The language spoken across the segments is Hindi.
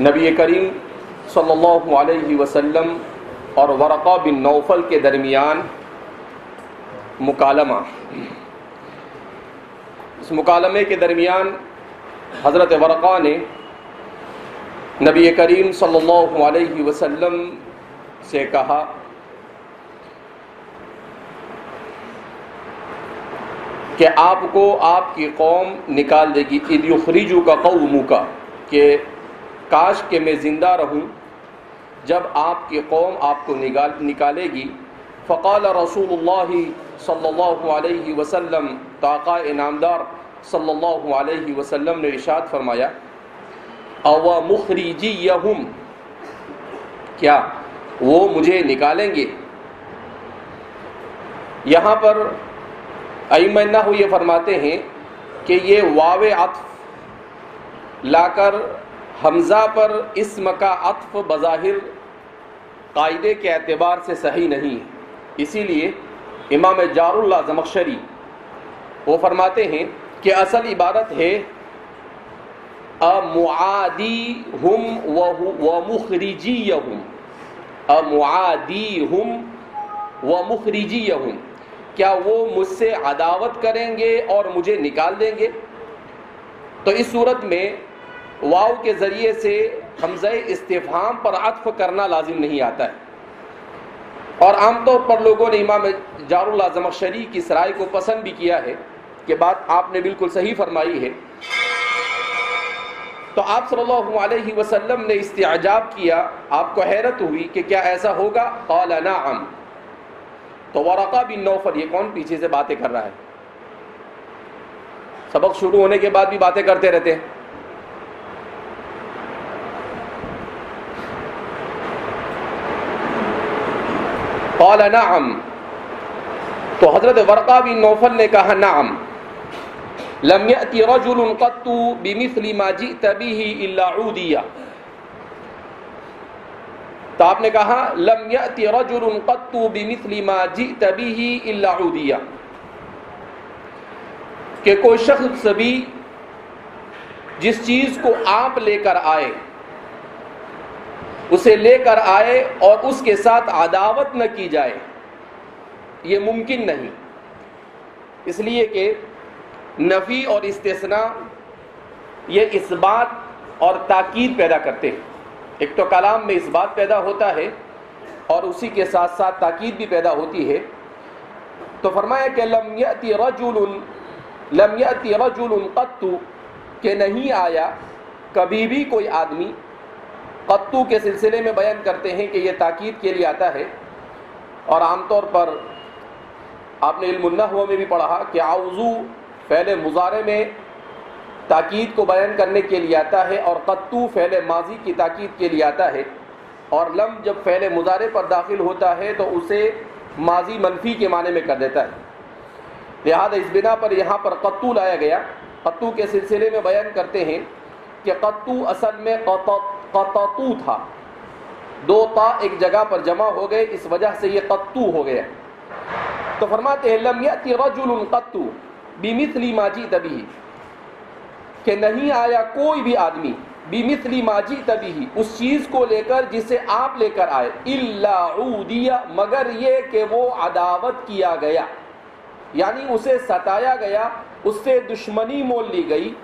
नबी करीम सल्लल्लाहु अलैहि वसल्लम और वरक़ा बिन नौफल के दरमियान मुकालमा। इस मुकालमे के दरमियान हज़रत वरक़ा ने नबी करीम सल्लल्लाहु अलैहि वसल्लम से कहा, कि आपको आपकी कौम निकाल देगी। ईद का कौमू का कि काश के मैं ज़िंदा रहूँ, जब आपकी कौम आपको निकाल निकालेगी। फ़काल रसूल अलैहि वसल्लम ताक़ा इनामदार अलैहि वसल्लम ने इशाद फरमाया, अव मुखरीजी यहुम क्या वो मुझे निकालेंगे? यहाँ पर अमन्ना ये फरमाते हैं कि ये वाव अतफ लाकर हमज़ा पर इसम का अतफ बज़ाहिर कायदे के अतबार से सही नहीं है। इसीलिए इमाम जारुल्ला जमक्शरी वो फरमाते हैं कि असल इबारत है अमुआदी हम व मुखरिजी हम अमुआदी हम व मुखरिजी हम क्या वो मुझसे अदावत करेंगे और मुझे निकाल देंगे? तो इस सूरत में वाव के ज़रिए से हमज़ इस्तेफाम पर अतफ करना लाजिम नहीं आता है। और आमतौर पर लोगों ने इमाम जारुल्ला जमशरी की सराय को पसंद भी किया है कि बात आपने बिल्कुल सही फरमाई है। तो आप सल्लल्लाहु अलैहि वसल्लम ने इस्तेजाब किया, आपको हैरत हुई कि क्या ऐसा होगा? कौल नाम। तो वरक़ा बिन नौफल, ये कौन पीछे से बातें कर रहा है? सबक शुरू होने के बाद भी बातें करते रहते हैं। कौल नाम तो हज़रत वर्का बिन नौफल ने कहा नाम लम यअति रजुल कत्तु बिमिस्लि मा जिअत बिही इल्ला तो आपने कहा लम रजुल कत्तु बिमिस्लि मा जिअत बिही इल्ला कि कोई शख्स भी जिस चीज़ को आप लेकर आए उसे लेकर आए और उसके साथ अदावत न की जाए। ये मुमकिन नहीं। इसलिए कि नफ़ी और इस्तना ये इस बात और ताकीद पैदा करते हैं। एक तो कलाम में इस बात पैदा होता है और उसी के साथ साथ ताकीद भी पैदा होती है। तो फरमाया कि लम यअति रजुल लम यअति रजुल कत्तु, के नहीं आया कभी भी कोई आदमी कत्तू के सिलसिले में बयान करते हैं कि यह ताकीद के लिए आता है। और आमतौर पर आपने इल्मुन्ना हुआ में भी पढ़ा कि आउजू फ़ैल मुजारे में ताकीद को बयान करने के लिए आता है और कत्तू फ़ैल माजी की ताकीद के लिए आता है। और लम जब फ़ैल मुजारे पर दाखिल होता है तो उसे माजी मनफी के माने में कर देता है। लिहाजा इस बिना पर यहाँ पर कत्तू लाया गया। कत्तू के सिलसिले में बयान करते हैं कि कत्तू असल में कततू था दो ता एक जगह पर जमा हो गए, इस वजह से ये कत्तू हो गया। तो फरमाते हैं, लम यति रजुल कत्तू बिमिथली माजी तभी कि नहीं आया कोई भी आदमी बिमिथली माजी तभी उस चीज़ को लेकर जिसे आप लेकर आए। इल्ला मगर ये कि वो अदावत किया गया। यानी उसे सताया गया, उससे दुश्मनी मोल ली गई।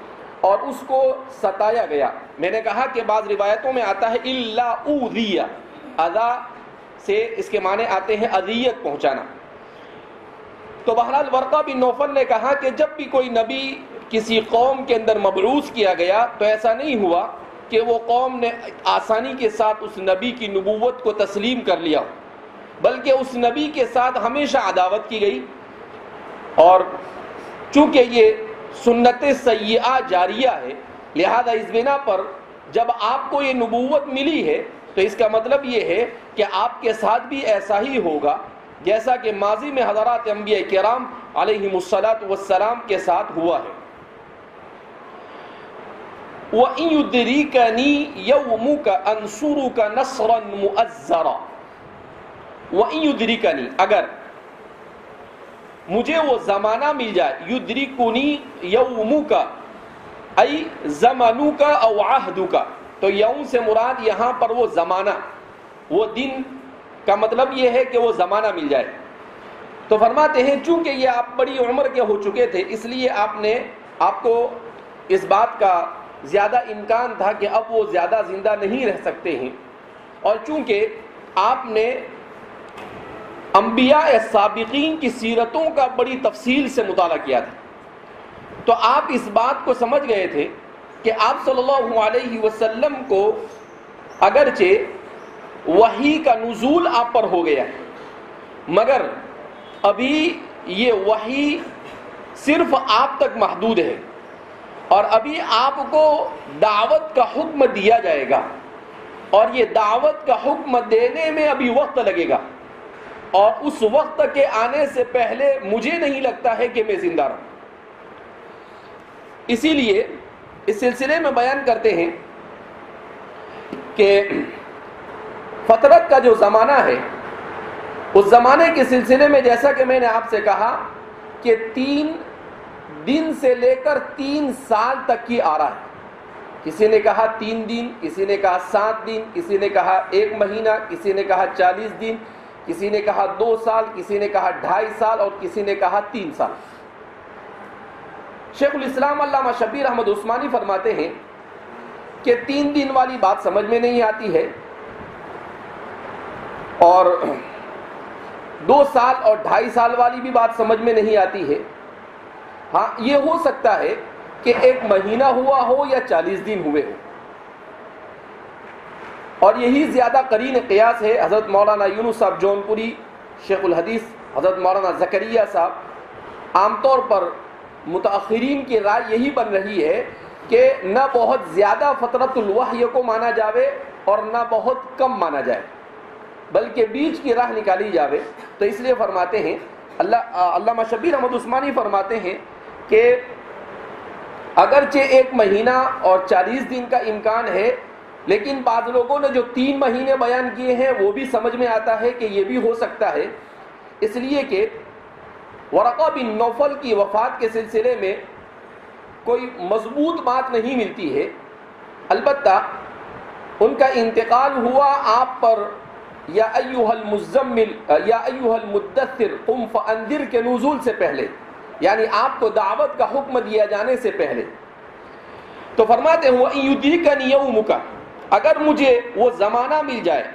और उसको सताया गया। मैंने कहा कि बाद रिवायतों में आता है, इल्ला ऊदिया। अदा से इसके माने आते हैं अदियत पहुंचाना। तो बहरहाल वर्का बिन नौफल ने कहा कि जब भी कोई नबी किसी कौम के अंदर मबरूज किया गया तो ऐसा नहीं हुआ कि वो कौम ने आसानी के साथ उस नबी की नबूवत को तस्लीम कर लिया बल्कि उस नबी के साथ हमेशा अदावत की गई। और चूँकि ये सुन्नत सैया जारिया है। लिहाजा इस बिना पर जब आपको ये नबूवत मिली है तो इसका मतलब ये है कि आपके साथ भी ऐसा ही होगा, जैसा कि माजी में हज़रत अम्बिया कराम वसलाम के साथ हुआ है। यौमु का अंसुरु का नसरन अगर मुझे वो जमाना मिल जाए। युद्रिकुनी यौमु का आई जमानू का अवाहदू का तो यौम से मुराद यहाँ पर वो जमाना, वो दिन का मतलब ये है कि वो जमाना मिल जाए। तो फरमाते हैं, चूँकि ये आप बड़ी उम्र के हो चुके थे, इसलिए आपने, आपको इस बात का ज़्यादा इम्कान था कि अब वो ज़्यादा ज़िंदा नहीं रह सकते हैं। और चूँकि आपने अम्बिया सबीन की सीरतों का बड़ी तफसील से मुताला किया था। तो आप इस बात को समझ गए थे कि आप सल्लल्लाहु अलैहि वसल्लम को अगरचे वही का नजूल आप पर हो गया है। मगर अभी ये वही सिर्फ़ आप तक महदूद है और अभी आपको दावत का हुक्म दिया जाएगा और ये दावत का हुक्म देने में अभी वक्त लगेगा। और उस वक्त के आने से पहले मुझे नहीं लगता है कि मैं ज़िंदा रहूँ। इसीलिए इस सिलसिले में बयान करते हैं कि फतरत का जो ज़माना है, उस ज़माने के सिलसिले में जैसा कि मैंने आपसे कहा कि तीन दिन से लेकर तीन साल तक की आ रहा है। किसी ने कहा तीन दिन, किसी ने कहा सात दिन, किसी ने कहा एक महीना, किसी ने कहा चालीस दिन किसी ने कहा दो साल, किसी ने कहा ढाई साल और किसी ने कहा तीन साल। शेखुल इस्लाम अल्लामा शबीर अहमद उस्मानी फरमाते हैं कि तीन दिन वाली बात समझ में नहीं आती है और दो साल और ढाई साल वाली भी बात समझ में नहीं आती है। हाँ ये हो सकता है कि एक महीना हुआ हो या चालीस दिन हुए हो। और यही ज़्यादा करीन कयास है हज़रत मौलाना यूनुस साहब जौनपुरी, शेखुल हदीस, हज़रत मौलाना जकरिया साहब। आमतौर पर मुतरीन की राय यही बन रही है कि न बहुत ज़्यादा फ़तरतुलवाह्य को माना जावे और न बहुत कम माना जाए, बल्कि बीच की राह निकाली जावे। तो इसलिए फरमाते हैं अल्लाह अल्लाह शबीर अहमद उस्मानी फरमाते हैं कि अगरचे एक महीना और चालीस दिन का इम्कान है लेकिन बाद लोगों ने जो तीन महीने बयान किए हैं, वो भी समझ में आता है कि ये भी हो सकता है। इसलिए कि वरक़ा बिन नौफल की वफ़ात के सिलसिले में कोई मज़बूत बात नहीं मिलती है। अलबत् उनका इंतकाल हुआ आप पर, या अयुहल मुजम्मिल या अयुहल मुद्दसिर उम फ़ंदिर के नज़ुल से पहले, यानी आपको दावत का हुक्म दिया जाने से पहले। तो फरमाते हुआ युद्धी का नियम का अगर मुझे वो ज़माना मिल जाए,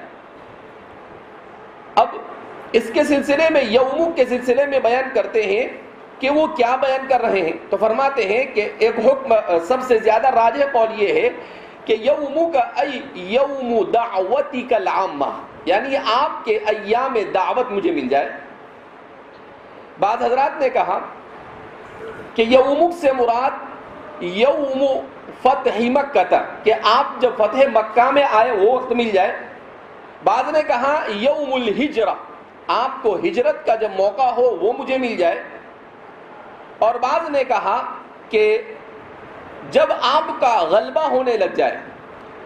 अब इसके सिलसिले में यौमुक के सिलसिले में बयान करते हैं कि वो क्या बयान कर रहे हैं। तो फरमाते हैं कि एक हुक्म सबसे ज़्यादा राज कौल ये है कि यौमु का यौमु दावती का लामा, यानी आपके अयाम दावत मुझे मिल जाए। बाद हजरात ने कहा कि यौमुक से मुराद यौम फतह मक्का कि आप जब फतेह मक्का में आए, वो वक्त मिल जाए। बाद ने कहा, यौमुल हिजरा, आपको हिजरत का जब मौका हो, वो मुझे मिल जाए। और बाद ने कहा कि जब आपका गलबा होने लग जाए,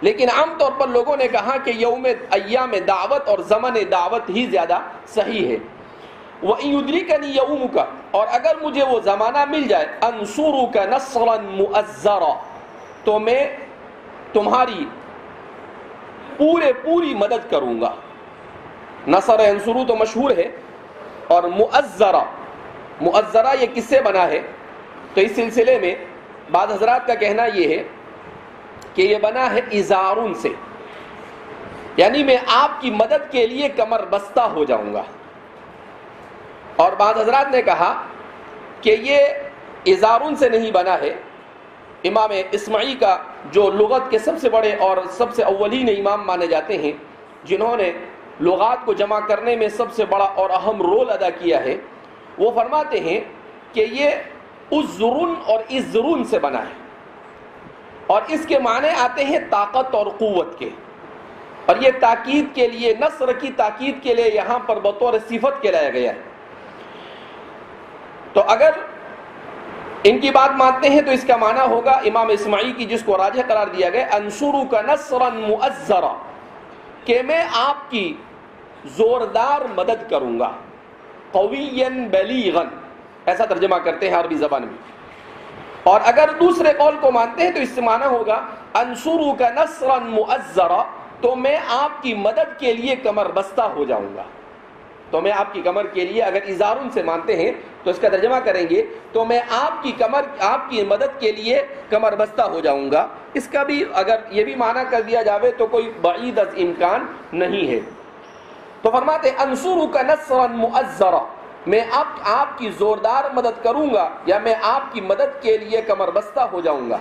लेकिन आमतौर पर लोगों ने कहा कि यौम अयाम दावत और जमन दावत ही ज़्यादा सही है। वह युद्री का नहीं का और अगर मुझे वो ज़माना मिल जाए अनसुरु का मुअज्जरा तो मैं तुम्हारी पूरे, पूरी मदद करूँगा। नसर अंसुरु तो मशहूर है। और मुअज्जरा मुअज्जरा ये किससे बना है? तो इस सिलसिले में बाद हजरात का कहना ये है कि ये बना है इजारुन से। यानी मैं आपकी मदद के लिए कमर बस्ता हो जाऊँगा। और बाद हजरात ने कहा कि ये इजारुन से नहीं बना है। इमाम इसमाई का जो लगत के सबसे बड़े और सबसे अव्वलीन इमाम माने जाते हैं, जिन्होंने लगात को जमा करने में सबसे बड़ा और अहम रोल अदा किया है, वो फरमाते हैं कि ये उस जुरुन और इस जुरून से बना है। और इसके माने आते हैं ताकत और कुवत के। और ये ताकीद के लिए, नस्र की ताकीद के लिए यहाँ पर बतौर सिफत के लाया गया है। तो अगर इनकी बात मानते हैं तो इसका माना होगा इमाम इस्माई की जिसको राजा करार दिया गया अंसुरु का नसरन मुअज्जरा कि मैं आपकी जोरदार मदद करूँगा, कवियन बलीगन। ऐसा तर्जमा करते हैं अरबी जबान में। और अगर दूसरे कौल को मानते हैं तो इससे माना होगा अंसुरु का नसरन मुअज्जरा तो मैं आपकी मदद के लिए कमर बस्ता हो जाऊँगा। तो मैं आपकी कमर के लिए अगर इजारुन से मानते हैं तो इसका तर्जमा करेंगे तो मैं आपकी कमर आपकी मदद के लिए कमर बस्ता हो जाऊंगा इसका भी अगर ये भी माना कर दिया जावे तो कोई बईद इम्कान नहीं है तो फरमाते अंसुरु का नसरन मुअज्जरा मैं आप आपकी जोरदार मदद करूंगा या मैं आपकी मदद के लिए कमर बस्ता हो जाऊंगा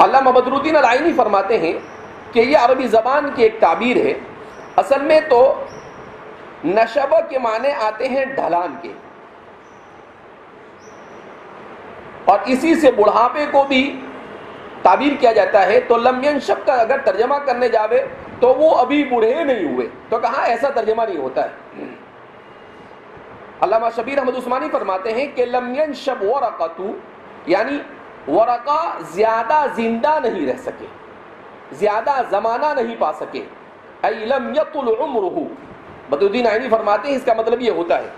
अल्लामा बदरुद्दीन अलाइनी फरमाते हैं कि ये अरबी ज़बान की एक ताबीर है। असल में तो नशब के माने आते हैं ढलान के। और इसी से बुढ़ापे को भी ताबीर किया जाता है। तो लम्यन शब का अगर तर्जमा करने जावे तो वो अभी बूढ़े नहीं हुए। तो कहा ऐसा तर्जमा नहीं होता है? अल्लामा शबीर अहमद उस्मानी फरमाते हैं कि लम्यन शब वरकतु, यानी वरका ज़्यादा ज़िंदा नहीं रह सके, ज़्यादा जमाना नहीं पा सके। लम यतुल उम्रहु। बदरुद्दीन आइनी फरमाते हैं, इसका मतलब ये होता है।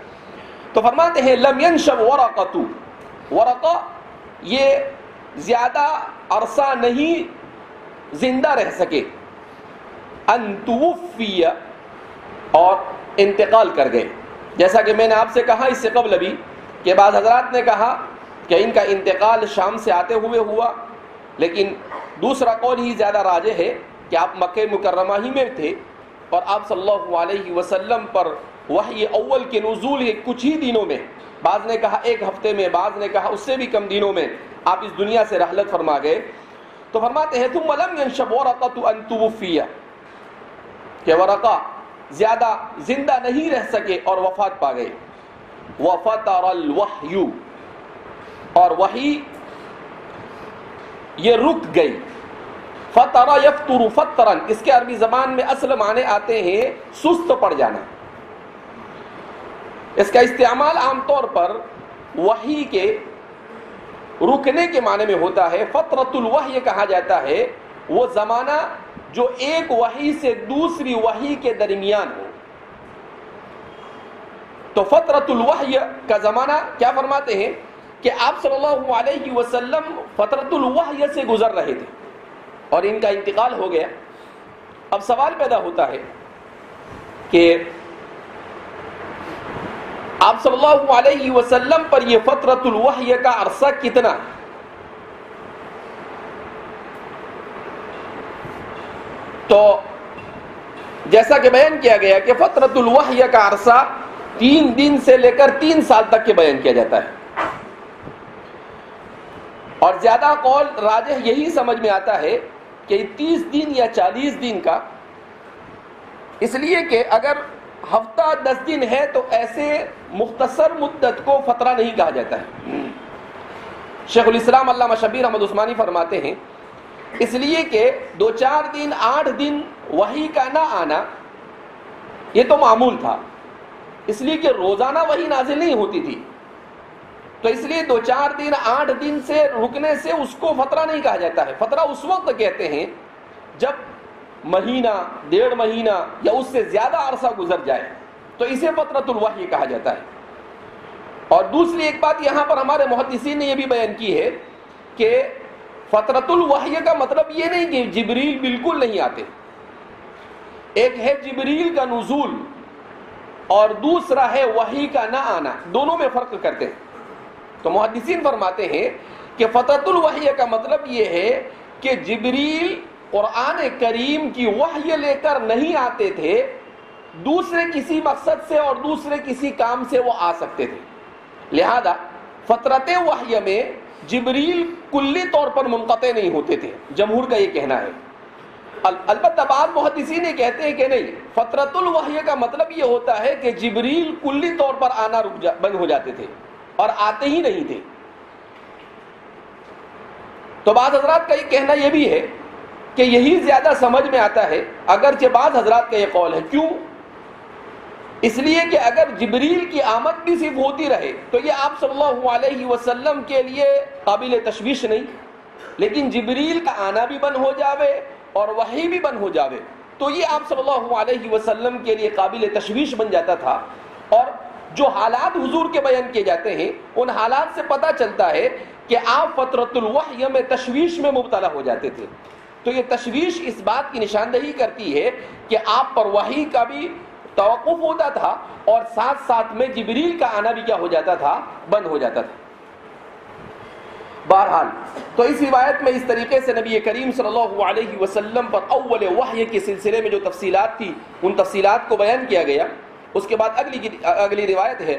तो फरमाते हैं, लम यनशब वरकतु। वरका, ये ज़्यादा अरसा नहीं, ज़िंदा रह सके। और इंतकाल कर गए। जैसा कि मैंने आपसे कहा इससे कबल अभी, के बाद हजरात ने कहा कि इनका इंतकाल शाम से आते हुए हुआ। लेकिन दूसरा कौन ही ज़्यादा राजे है कि आप मक्के मुकर्रमा ही में थे और आप सल्लल्लाहु अलैहि वसल्लम पर वह ये अव्वल के नजूल के कुछ ही दिनों में। बाज ने कहा, एक हफ़्ते में। बाज ने कहा, उससे भी कम दिनों में आप इस दुनिया से रहलत फरमा गए। तो फरमाते हैं, तुम मलम अंतुफिया कि वरका ज़्यादा ज़िंदा नहीं रह सके और वफात पा गए। वफतर वहयू। और वही ये रुक गई। फतरा यफ्तुरु फतरन। इसके अरबी जबान में असल माने आते हैं, सुस्त पड़ जाना। इसका इस्तेमाल आमतौर पर वही के रुकने के माने में होता है। फतरतुल वही कहा जाता है। वो जमाना जो एक वही से दूसरी वही के दरमियान हो। तो फतरतुल वही का जमाना क्या फरमाते हैं? कि आप सल्लल्लाहु अलैहि वसल्लम फतरतुल वही से गुजर रहे थे और इनका इंतकाल हो गया। अब सवाल पैदा होता है कि आप सल्लल्लाहु अलैहि वसल्लम पर यह फतरतुल वही का अरसा कितना? तो जैसा कि बयान किया गया कि फतरतुल वही का अरसा तीन दिन से लेकर तीन साल तक के बयान किया जाता है। और ज़्यादा कौल राजे, यही समझ में आता है कि तीस दिन या चालीस दिन का। इसलिए कि अगर हफ़्ता दस दिन है तो ऐसे मुख्तसर मुद्दत को फतरा नहीं कहा जाता है। शेखुल इस्लाम अल्लामा शबीर अहमद उस्मानी फरमाते हैं, इसलिए कि दो चार दिन, आठ दिन वही का ना आना, ये तो मामूल था। इसलिए कि रोज़ाना वही नाजिल नहीं होती थी। तो इसलिए दो चार दिन, आठ दिन से रुकने से उसको फतरा नहीं कहा जाता है। फतरा उस वक्त कहते हैं जब महीना, डेढ़ महीना या उससे ज़्यादा अरसा गुजर जाए तो इसे फतरतुल वही कहा जाता है। और दूसरी एक बात यहाँ पर हमारे मुहदसिन ने यह भी बयान की है कि फतरतुल वही का मतलब ये नहीं कि जिबरील बिल्कुल नहीं आते। एक है जिबरील का नजूल और दूसरा है वही का ना आना। दोनों में फ़र्क करते हैं। तो मुहदसिन फरमाते हैं कि फतरतुल वही का मतलब ये है कि जिबरील कुरान करीम की वही लेकर नहीं आते थे, दूसरे किसी मकसद से और दूसरे किसी काम से वो आ सकते थे। लिहाजा फतरत वही में जिबरील कुल्ली तौर पर मुनक़ नहीं होते थे, जमहूर का ये कहना है। अलबत् बाद मुहदसी ने कहते हैं कि नहीं, फतरतुल वह्य का मतलब ये होता है कि जिबरील कुल्ली तौर पर आना रुक जा, बंद हो जाते थे। और आते ही नहीं थे। तो बाद हजरात का ये कहना यह भी है कि यही ज़्यादा समझ में आता है अगरचे बाद हजरात का यह कौल है। क्यों? इसलिए कि अगर जबरील की आमद भी सिर्फ़ होती रहे तो ये आप सल्लल्लाहु अलैहि वसल्लम के लिए काबिल तशवीश नहीं। लेकिन जबरील का आना भी बंद हो जावे और वही भी बंद हो जावे तो ये आप सल्लल्लाहु अलैहि वसल्लम के लिए काबिल तशवीश बन जाता था। और जो हालात हुजूर के बयान किए जाते हैं, उन हालात से पता चलता है कि आप फतरतुल वह्य में तशवीश में मुबतला हो जाते थे। तो ये तशवीश इस बात की निशानदही करती है कि आप पर वही का भी तवकुफ होता था और साथ साथ में जिबरील का आना भी क्या हो जाता था? बंद हो जाता था। बहरहाल तो इस रिवायत में इस तरीके से नबी करीम सल्लल्लाहु अलैहि वसल्लम पर अव्वल वह्य के सिलसिले में जो तफसीलात थी, उन तफसीलात को बयान किया गया। उसके बाद अगली अगली रिवायत है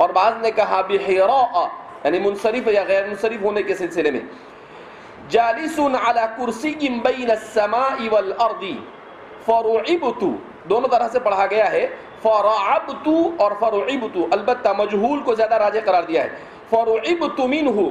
और बाज ने कहा बिहरा यानी मुनसरिफ या गैर मुनसरिफ होने के सिलसिले में जालिसुन अला कुर्सी बैन समाई वल अर्दी फरुइबतु दोनों तरह से पढ़ा गया है फराबतु और फरुइबतु अलबत्ता मजहूल को ज्यादा राजे करार दिया है फरुइबतु मिनहु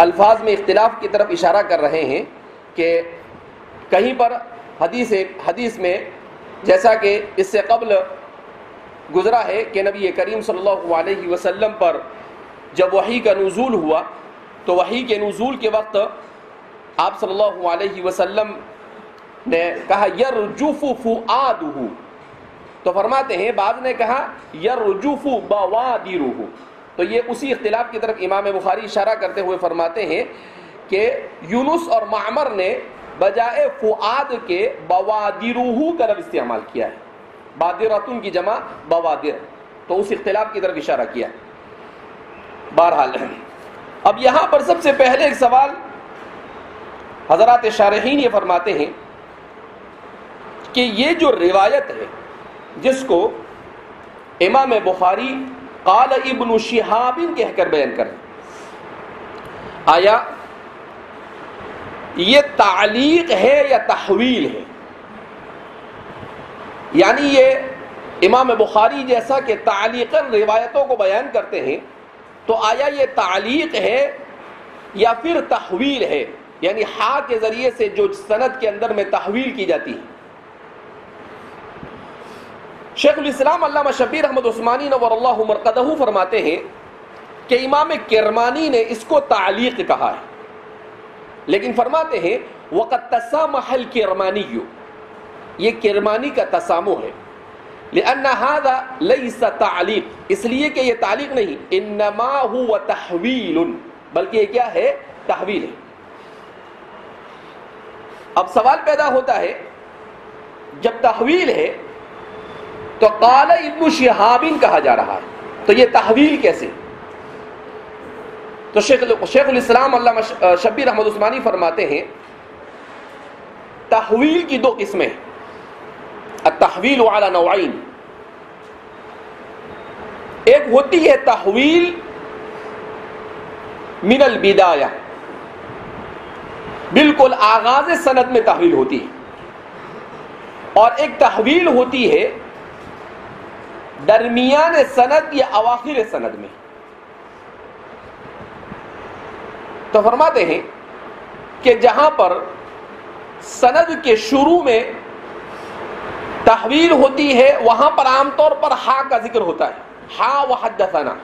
अल्फाज में इख्तिलाफ की तरफ़ इशारा कर रहे हैं कि कहीं पर हदीस हदीस में जैसा कि इससे कबल गुजरा है कि नबी करीम सल्लल्लाहु अलैहि वसल्लम पर जब वही का नज़ूल हुआ तो वही के नज़ूल के वक्त आप सल्लल्लाहु अलैहि वसल्लम ने कहा, यरजुफु फुआदुहु। तो फरमाते हैं, बाद ने कहा, यरजुफु बवादिरुहु। तो ये उसी इख्तिलाफ की तरफ़ इमाम बुखारी इशारा करते हुए फरमाते हैं कि यूनुस और मामर ने बजाय फुआद के बवादिरुहु का लफ्ज़ इस्तेमाल किया है। बादिरतुन की जमा बवादिर। तो उस इख्तिलाफ की तरफ़ इशारा किया। बहरहाल। अब यहाँ पर सबसे पहले एक सवाल हज़रत शारहीन ये फरमाते हैं कि ये जो रिवायत है, जिसको इमाम बुखारी काल इब्न शिहाबिन कहकर बयान करें। आया, ये तालीक है या तहवील है? यानी ये इमाम बुखारी जैसा कि तालीकन रिवायतों को बयान करते हैं तो आया ये तालीक है या फिर तहवील है? यानी हा के ज़रिए से जो सनद के अंदर में तहवील की जाती है। इस्लाम अल्लामा शबीर अहमद उस्मानी नवर मरकदहू फरमाते हैं कि इमाम किरमानी ने इसको तालीक कहा है। लेकिन फरमाते हैं वक़्त तसामहल किरमानी यू ये किरमानी का तसामो है। लईस तालीक। इसलिए कि यह तालीक नहीं, इन्नमा हुआ तहवील बल्कि ये क्या है? तहवील है। अब सवाल पैदा होता है, जब तहवील है तो काल इब्न शिहाबिन कहा जा रहा है। तो ये तहवील कैसे? तो शेख शेखुल इस्लाम अल्लाह शब्बीर अहमद उस्मानी फरमाते हैं, तहवील की दो किस्में तहवील वाला नवाइन एक होती है तहवील मिनल बिदाया। बिल्कुल आगाज़ सनद में तहवील होती है। और एक तहवील होती है दरमियान सनद या अवाखिर सनद में। तो फरमाते हैं कि जहाँ पर सनद के शुरू में तहवील होती है, वहाँ पर आमतौर पर हा का ज़िक्र होता है। हा वहदना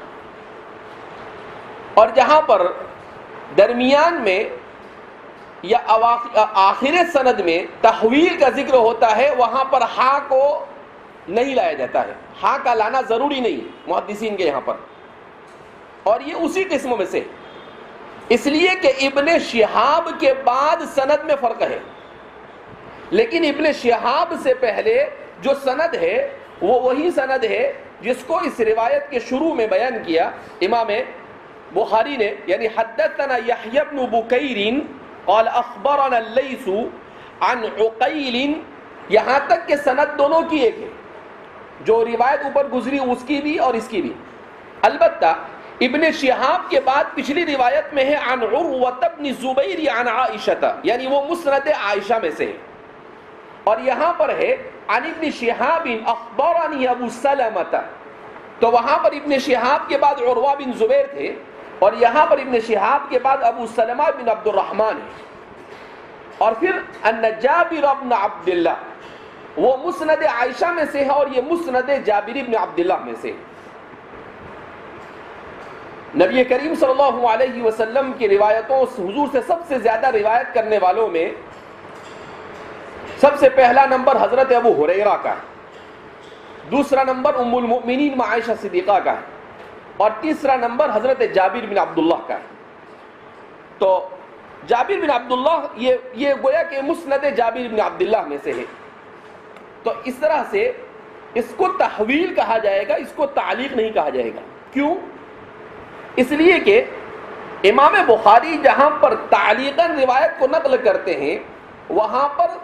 और जहाँ पर दरमियान में या आखिर सनद में तहवील का ज़िक्र होता है, वहाँ पर हा को नहीं लाया जाता है। हा का लाना ज़रूरी नहीं मुहदसिन के यहाँ पर। और ये उसी किस्म में से। इसलिए कि इब्ने शिहाब के बाद सनद में फ़र्क है। लेकिन इब्ने शिहाब से पहले जो सनद है, वो वही सनद है जिसको इस रिवायत के शुरू में बयान किया इमाम बुखारी ने, यानी हदतना यहयबन बुकैरिन और अखबर अन यहाँ तक के सनद दोनों की एक है। जो रिवायत ऊपर गुजरी उसकी भी और इसकी भी। अलबत्ता, इब्ने शिहाब के बाद पिछली रिवायत में है अन उर्वतबन जुबैर अन यानी वो मुसरत आयशा में से है। और यहाँ पर है अन इब्न शिहाबिन अखबरानी अबू सलमता तो वहाँ पर इबन शिहाब के बाद उर्वा बिन जुबैर थे, और यहाँ पर इबन शिहाब के बाद अबू सलमा बिन अब्दुलरहमान है। और फिर जाबिर अबन अब्दुल्ला वो मुसनद आयशा में से है और ये मुसनद जाबिर इब्न अब्दुल्ला में से नबी करीम सल्लल्लाहु अलैहि वसल्लम की रिवायतों हुजूर से सबसे ज़्यादा रिवायत करने वालों में सबसे पहला नंबर हज़रत अबू हुरैरा का दूसरा नंबर उम्मुल मुमिनीन मायशा सिद्दीका का और तीसरा नंबर हज़रत जाबिर बिन अब्दुल्ला का तो जाबिर बिन अब्दुल्ला ये ये गोया के मुस्नद जाबिर बिन अब्दुल्ला में से है। तो इस तरह से इसको तहवील कहा जाएगा, इसको तालीक नहीं कहा जाएगा। क्यों? इसलिए कि इमाम बुखारी जहाँ पर तालीकन रिवायत को नकल करते हैं, वहाँ पर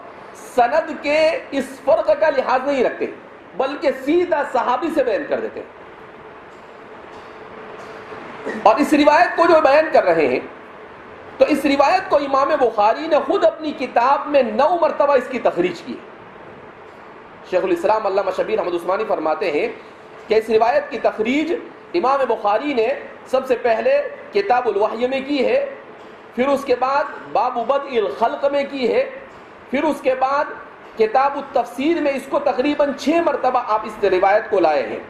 सनद के इस फ़र्क का लिहाज नहीं रखते, बल्कि सीधा सहाबी से बयान कर देते और इस रिवायत को जो बयान कर रहे हैं तो इस रिवायत को इमाम बुखारी ने खुद अपनी किताब में नौ मरतबा इसकी तखरीज की शेखुल इस्लाम अल्लाह शबीर अहमद उस्मानी फरमाते हैं कि इस रिवायत की तखरीज इमाम बुखारी ने सबसे पहले किताब वही में की है, फिर उसके बाद बाबूबद खल्क में की है, फिर उसके बाद किताब तफसीर में इसको तकरीबन छः मरतबा आप इस रिवायत को लाए हैं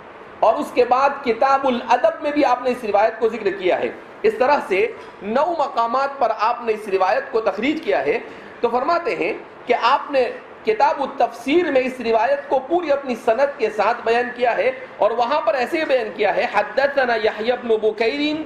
और उसके बाद किताबुल अदब में भी आपने इस रिवायत को ज़िक्र किया है। इस तरह से नौ मकाम पर आपने इस रिवायत को तखरीज किया है। तो फरमाते हैं कि आपने किताब तफसीर में इस रिवायत को पूरी अपनी सनत के साथ बयान किया है और वहाँ पर ऐसे बयान किया है हदतना यहबन बुकैरिन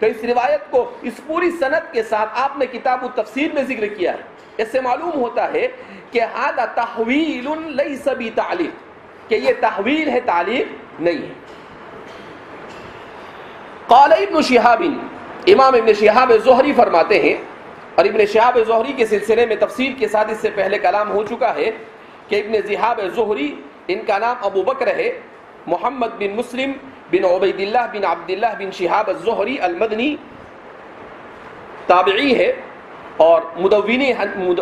तो इस रिवायत को इस पूरी सनत के साथ आपने किताब तफसीर में ज़िक्र किया है। इससे मालूम होता है कि हादा तहवील लई सभी तालीफ। कि ये तहवील है, तालीम नहीं है। काल इब्न शिहाबिन इमाम इब्न शिहाब जोहरी फरमाते हैं, और इब्न शिहाब जोहरी के सिलसिले में तफसीर के साथ इससे पहले कलाम हो चुका है कि इबन जिहाब जोहरी, इनका नाम अबू बकर है, मोहम्मद बिन मुस्लिम बिन उबैदिल्लाह बिन अब्दुल्लाह बिन शिहाब जोहरी अलमदनी ताबी है, और मुदविनी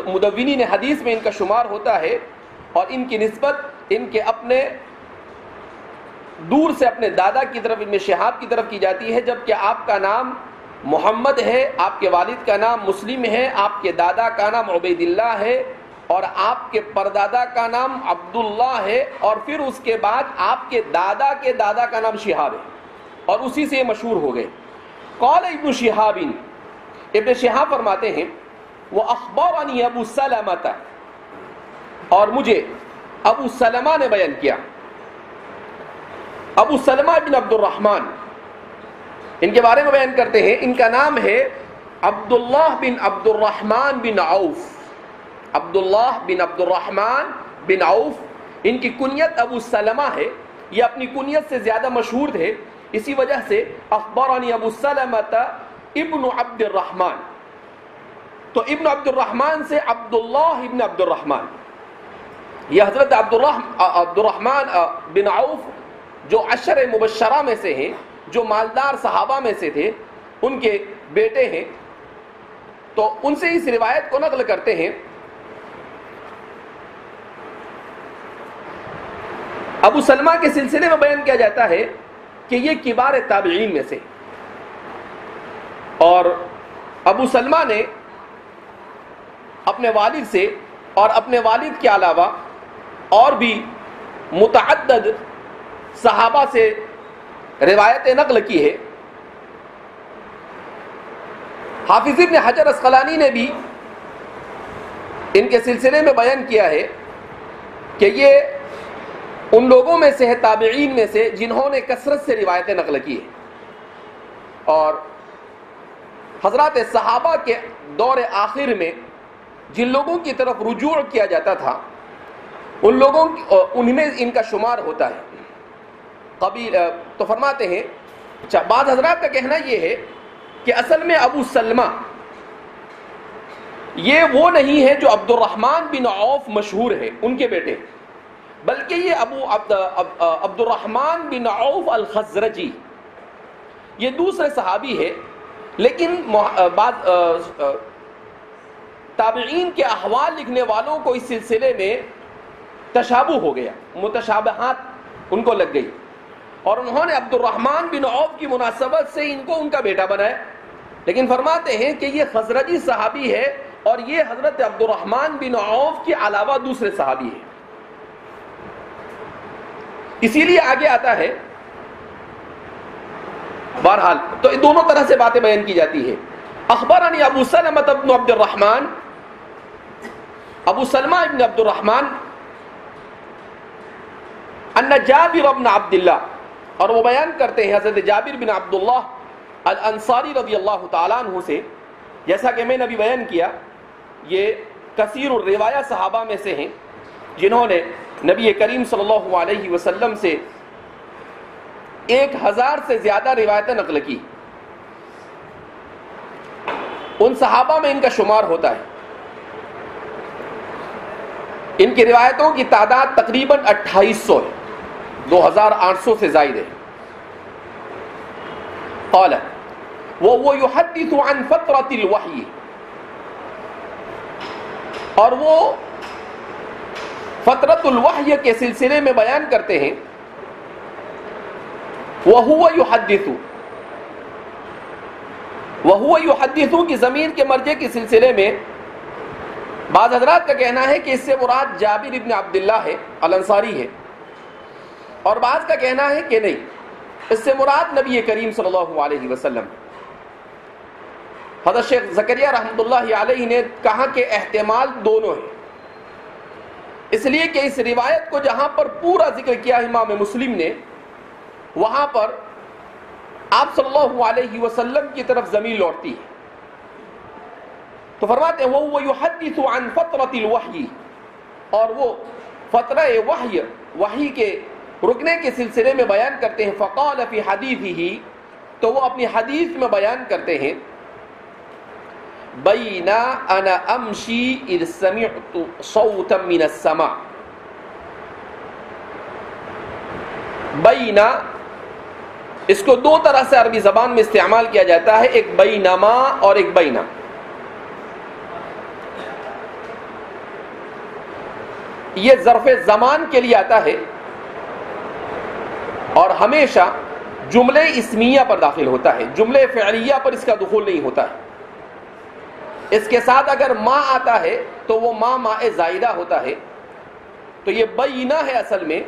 मुदविनी ने हदीस में इनका शुमार होता है, और इनकी नस्बत इनके अपने दूर से अपने दादा की तरफ़, इनमें शहाब की तरफ़ की जाती है, जबकि आपका नाम मोहम्मद है, आपके वालिद का नाम मुस्लिम है, आपके दादा का नाम उबैदिल्ला है, और आपके परदादा का नाम अब्दुल्ला है, और फिर उसके बाद आपके दादा के दादा का नाम शिहाब है, और उसी से मशहूर हो गए। कौल इब्न शिहाबिन, इब्न शिहाब फरमाते हैं वो अखबार अबू सलमत और मुझे अबू सलमा ने बयान किया। अबू सलमा बिन अब्दुलरहमान इनके बारे में बयान करते हैं। इनका नाम है अब्दुल्लाह बिन अब्दुलरहमान बिन आउफ अब्दुल्लाह बिन अब्दुलरहमान बिन आउफ इनकी कुनियत अबू सलमा है। ये अपनी कुनियत से ज़्यादा मशहूर थे। इसी वजह से अखबारानी अबू सलमत इब्न अब्दुलरहमान तो इब्न अब्दुलरहमान से अब्दुल्लाह इब्न अब्दुलरहमान ये हज़रत अब्दुलरहमान बिन आउफ जो अशर मुबशरा में से हैं, जो मालदार सहाबा में से थे, उनके बेटे हैं। तो उनसे इस रिवायत को नकल करते हैं। अबू सलमा के सिलसिले में बयान किया जाता है कि ये किबार ताबीन में से। और अबू सलमा ने अपने वालिद से और अपने वालिद के अलावा और भी मुतद सहाबा से रिवायत नकल की है। हाफिज इब्न हजर असकलानी ने भी इनके सिलसिले में बयान किया है कि ये उन लोगों में से है ताबीन में से, जिन्होंने कसरत से रिवायतें नकल की है। और हज़रत सहाबा के दौर आखिर में जिन लोगों की तरफ़ रुजू किया जाता था उन लोगों उनमें इनका शुमार होता है। कभी तो फरमाते हैं अच्छा बाद हजरात का कहना यह है कि असल में अबू सलमा, ये वो नहीं है जो अब्दुलरहमान बिन औफ मशहूर है, उनके बेटे। बल्कि ये Abu Abdul Rahman bin Auf al Khazraji ये दूसरे सहाबी है, लेकिन बाद ताबीन के अहवाल लिखने वालों को इस सिलसिले में तशाबु हो गया, मुतशाबहात उनको लग गई। और उन्होंने अब्दुलरहमान बिन औफ की मुनासबत से इनको उनका बेटा बनाया। लेकिन फरमाते हैं कि ये खजरजी सहाबी है और ये हज़रत अब्दुलरहमान बिन औफ के अलावा दूसरे सहाबी है। इसीलिए आगे आता है, बहरहाल तो दोनों तरह से बातें बयान की जाती है। अखबर अबू सलमत अब्दुलरहमान अबू सलमा इबन अब्दुलरहमान जाबिर अबन अब्दुल्ला और वो बयान करते हैं, हज़रत जाबिर बिन अब्दुल्ला अल अंसारी रज़ी अल्लाह तु से, जैसा कि मैंने अभी बयान किया, ये कसीर रिवाया सहाबा में से हैं, जिन्होंने नबी करीम सल्लल्लाहु अलैहि वसल्लम से एक हज़ार से ज़्यादा रिवायतें नकल की। उन सहाबा में इनका शुमार होता है। इनकी रिवायतों की तादाद तकरीबन 2800 है। 2800 से जायद है। कौल वो वो युहद्दिसु फतरतिल वही। और वो फतरतुल वह्य के सिलसिले में बयान करते हैं, वह हुआ युहद्दिसु। वह हुआ युहद्दिसु की ज़मीन के मर्जे के सिलसिले में बाद हजरात का कहना है कि इससे मुराद जाबिर इब्न अब्दुल्ला है अलंसारी है। और बाद का कहना है कि नहीं, इससे मुराद नबी करीम सल्लल्लाहु अलैहि वसल्लम। हज़रत शेख जकरिया रहमतुल्लाह ने कहा कि एहतमाल दोनों है। इसलिए कि इस रिवायत को जहाँ पर पूरा ज़िक्र किया इमाम मुस्लिम ने, वहाँ पर आप सल्लल्लाहु अलैहि वसल्लम की तरफ़ ज़मीन लौटती है। तो फरमाते हैं वो युहद्दिसु अन फतरतिल वही और वो फतरा वह्य वही के रुकने के सिलसिले में बयान करते हैं, फ़काल फ़ी हदीस ही तो वो अपनी हदीस में बयान करते हैं बैना अना अमशी समा. बैना इसको दो तरह से अरबी जबान में इस्तेमाल किया जाता है, एक बैनमा और एक बैना ये ज़रफ़ ज़मान के लिए आता है और हमेशा जुमले इसमिया पर दाखिल होता है। जुमले फ़ैलिया पर इसका दखूल नहीं होता है। इसके साथ अगर माँ आता है तो वो माँ माँ जायदा होता है। तो ये बीना है असल में।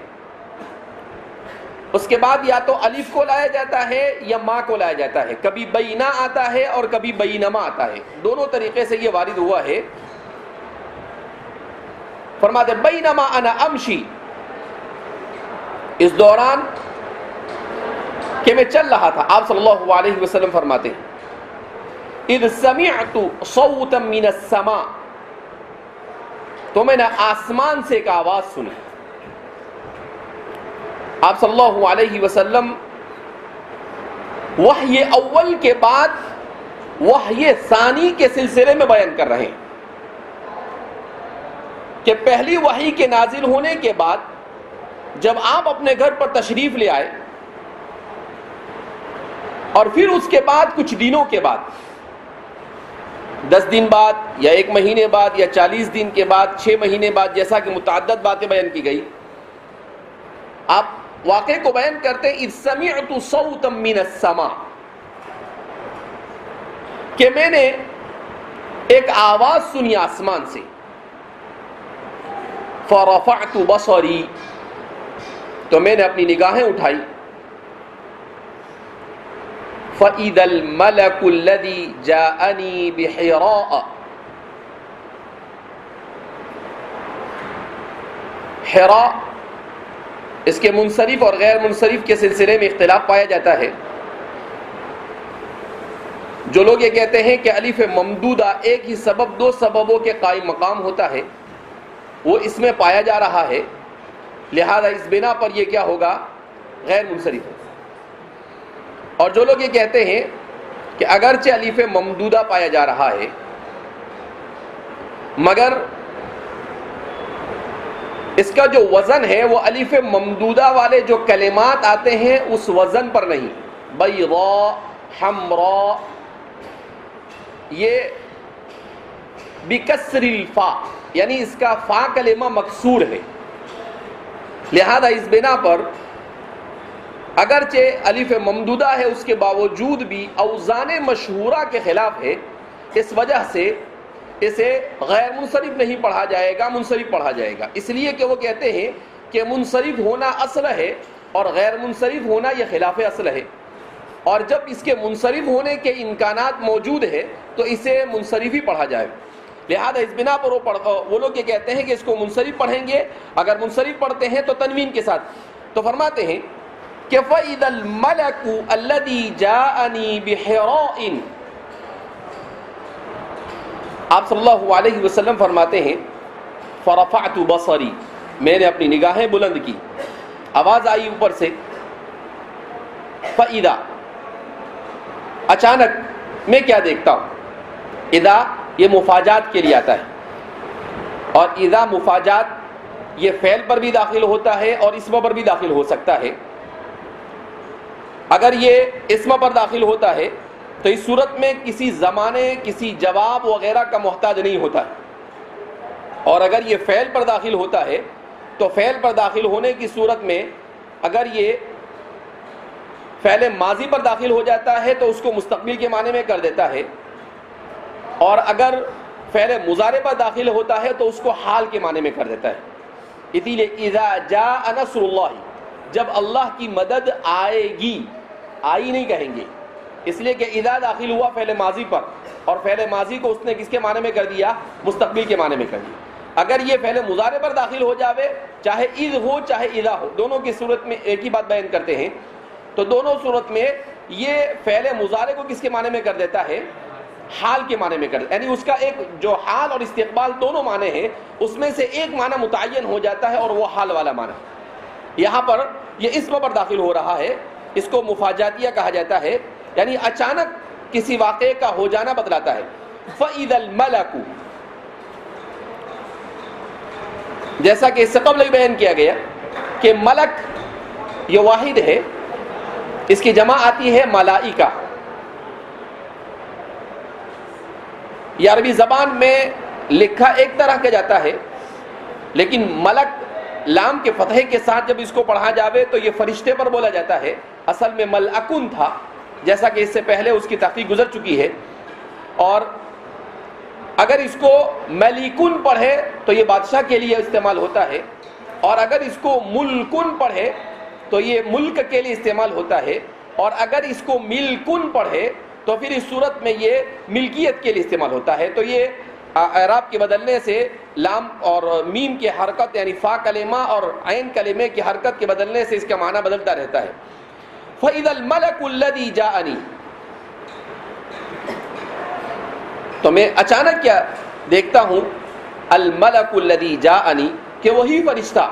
उसके बाद या तो अलिफ को लाया जाता है या माँ को लाया जाता है। कभी बीना आता है और कभी बीनमा आता है। दोनों तरीके से ये वारिद हुआ है। फरमाते बैनमा अना अमशी। इस दौरान कि मैं चल रहा था। आप सल्लल्लाहु अलैहि वसल्लम फरमाते समा। तो मैंने आसमान से एक आवाज़ सुनी। आप सल्लल्लाहु अलैहि वसल्लम वह ये अव्वल के बाद वह सानी के सिलसिले में बयान कर रहे हैं कि पहली वही के नाजिल होने के बाद जब आप अपने घर पर तशरीफ़ ले आए और फिर उसके बाद, कुछ दिनों के बाद, दस दिन बाद, या एक महीने बाद, या चालीस दिन के बाद, छह महीने बाद, जैसा कि मुतद बातें बयान की गई, आप वाक़े को बयान करते हैं तो समा कि मैंने एक आवाज़ सुनी आसमान से फरफातु बसरी. तो मैंने अपनी निगाहें उठाई। फ़ईदल मलकुल्लदी जाअनी बिहिरा हिरा इसके मुनसरिफ और गैर मुनसरिफ के सिलसिले में इख्तलाफ पाया जाता है। जो लोग ये कहते हैं कि अलीफ ममदूदा एक ही सबब, दो सबबों के कायम मकाम होता है, वो इसमें पाया जा रहा है। लिहाजा इस बिना पर यह क्या होगा? गैर मुनसरिफ और जो लोग ये कहते हैं कि अगरचे अलीफ ममदूदा पाया जा रहा है, मगर इसका जो वज़न है, वो अलीफ ममदूदा वाले जो कलेमात आते हैं, उस वज़न पर नहीं। बई हमरा, ये बिकसरिल फा, यानी इसका फा कलेमा मकसूर है। लिहाजा इस बिना पर अगरचे अलीफ ममदूदा है, उसके बावजूद भी अवजान मशहूरा के खिलाफ है। इस वजह से इसे गैर मुनसरिफ नहीं पढ़ा जाएगा, मुनसरिफ पढ़ा जाएगा। इसलिए कि वो कहते हैं कि मुनसरिफ होना असल है और गैर मुनसरिफ होना यह खिलाफ असल है। और जब इसके मुनसरिफ होने के इम्कान मौजूद है तो इसे मुनसरिफ ही पढ़ा जाए। लिहाजा इस बिना पर वो पढ़ वो लोग ये कहते हैं कि इसको मुनसरिफ पढ़ेंगे। अगर मुनसरिफ पढ़ते हैं तो तनवीन के साथ। तो फरमाते हैं कि फ़ईदल मलकु अल्लदी जाअनी बिहिराइन आप सल्लल्लाहु अलैहि वसल्लम फरमाते हैं फ़रफ़अतु बसरी. मैंने अपनी निगाहें बुलंद की। आवाज़ आई ऊपर से, फ़ईदा, अचानक मैं क्या देखता हूँ? इदा, ये मुफाजात के लिए आता है। और इदा मुफाजात, ये फ़ैल पर भी दाखिल होता है और इसम पर भी दाखिल हो सकता है। अगर ये इसम पर दाखिल होता है तो इस सूरत में किसी ज़माने, किसी जवाब वगैरह का मोहताज नहीं होता है। और अगर ये फ़ैल पर दाखिल होता है तो फ़ैल पर दाखिल होने की सूरत में अगर ये फ़ैल माजी पर दाखिल हो जाता है तो उसको मुस्तबिल के माने में कर देता है। और अगर फ़ैल मुजारे पर दाखिल होता है तो उसको हाल के माने में कर देता है। इसीलिए इज़ा जा अनसरुल्लाह जब अल्लाह की मदद आएगी आई नहीं कहेंगे। इसलिए कि इदा दाखिल हुआ फ़ैल माजी पर, और फ़ैल माजी को उसने किसके माने में कर दिया? मुस्तबिल के माने में कर दिया। अगर ये फ़ैल मुजारे पर दाखिल हो जावे, चाहे ईद हो, चाहे इदा हो, दोनों की सूरत में एक ही बात बयान करते हैं। तो दोनों सूरत में ये फ़ैल मुजारे को किसके माने में कर देता है? हाल के माने में कर यानी उसका एक जो हाल और इस्तेकबाल दोनों माने हैं, उसमें से एक माना मुतन हो जाता है और वो हाल वाला माना। यहाँ पर यह इसम पर दाखिल हो रहा है। इसको मुफाजातिया कहा जाता है, यानी अचानक किसी वाक़े का हो जाना बतलाता है। फ़ईदल मलकू। जैसा कि इससे कबल बयान किया गया कि मलक, ये वाहिद है, इसकी जमा आती है मलाइका। यह अरबी ज़बान में लिखा एक तरह का जाता है, लेकिन मलक लाम के फतह के साथ जब इसको पढ़ा जावे तो ये फरिश्ते पर बोला जाता है असल में मलअकुन था, जैसा कि इससे पहले उसकी तहकीक गुजर चुकी है। और अगर इसको मलिकुन पढ़े तो ये बादशाह के लिए इस्तेमाल होता है। और अगर इसको मुल्कुन पढ़े तो ये मुल्क के लिए इस्तेमाल होता है। और अगर इसको मिलकुन पढ़े तो फिर इस सूरत में ये मिल्कियत के लिए इस्तेमाल होता है। तो ये एराब के बदलने से लाम और मीम की हरकत, यानी फ़ा कलेमा और आन कलेमे की हरकत के बदलने से इसका माना बदलता रहता है। फ़ैदल मलकुल्लदी जानी तो मैं अचानक क्या देखता हूँ? अलमलकुल्लदी जानी कि वही फरिश्ता।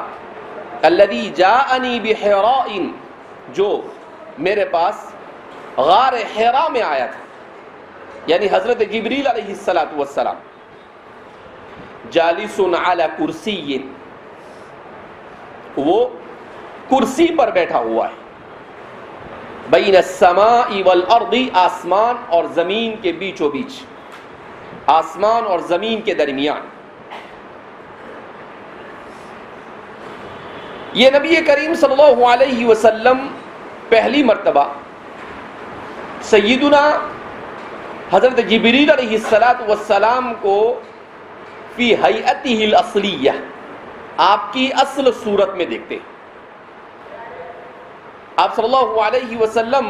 अल्लदी जानी बिहराइन जो मेरे पास गार हेरा में आया था। यानी हज़रत जबरील अलैहिस्सलाम जालिसन अला कुर्सी वो कुर्सी पर बैठा हुआ है। बैन समाई वल अर्दी, आसमान और ज़मीन के बीचों बीच। आसमान और ज़मीन के दरमियान। ये नबी करीम सल्लल्लाहु अलैहि वसल्लम पहली मर्तबा। सैदुना हज़रत जबरील वसलाम को फ़ी हयत असलिया, आपकी असल सूरत में देखते हैं। आप सल्लल्लाहु अलैहि वसल्लम